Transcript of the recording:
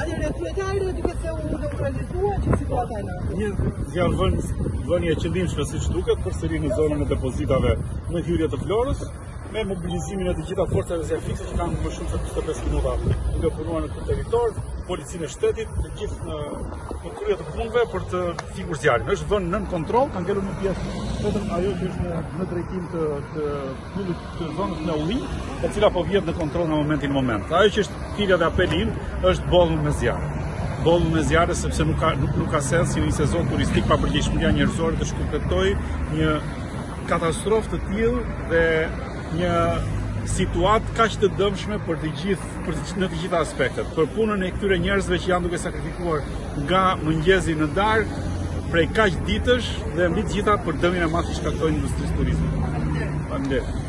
Ani në të të ajrë duke se u në kërëndisua që situata e nërë? Një zjarrvënie e qëllimshme siç duket, përsëri në zonën e depozitave në hyrje të Vlorës, me mobilizimin e të gjitha forcave zjarrfikëse që kanë më shumë se 25 minuta duke punuar në këtë territor, policinë e shtetit, të gjithë në, në krye të punëve për të fikur zjarrin. është vënë nën kontroll, ka ngelur një pjesë, vetëm ajo që është në, në drejtim të, të Mbyllje të zonës me ullinj, e cila po vihet në kontroll nga momenti në moment. Ajo që është thirrja dhe apeli, është boll më me zjarre. Boll më me zjarre, sepse nuk ka, nuk, nuk ka sens në një sezon turistik papërgjegjshmëria njerëzore të shkaktojë një katastrofë të tillë dhe një situatë kaq të dëmshme për të gjithë për në të gjitha aspektet, për punën e këtyre njerëzve që janë duke sakrifikuar nga mëngjesi në darkë, prej kaq ditësh dhe mbi të gjitha për dëmin e madh që shkaktojnë industrisë së turizmit. Faleminderit.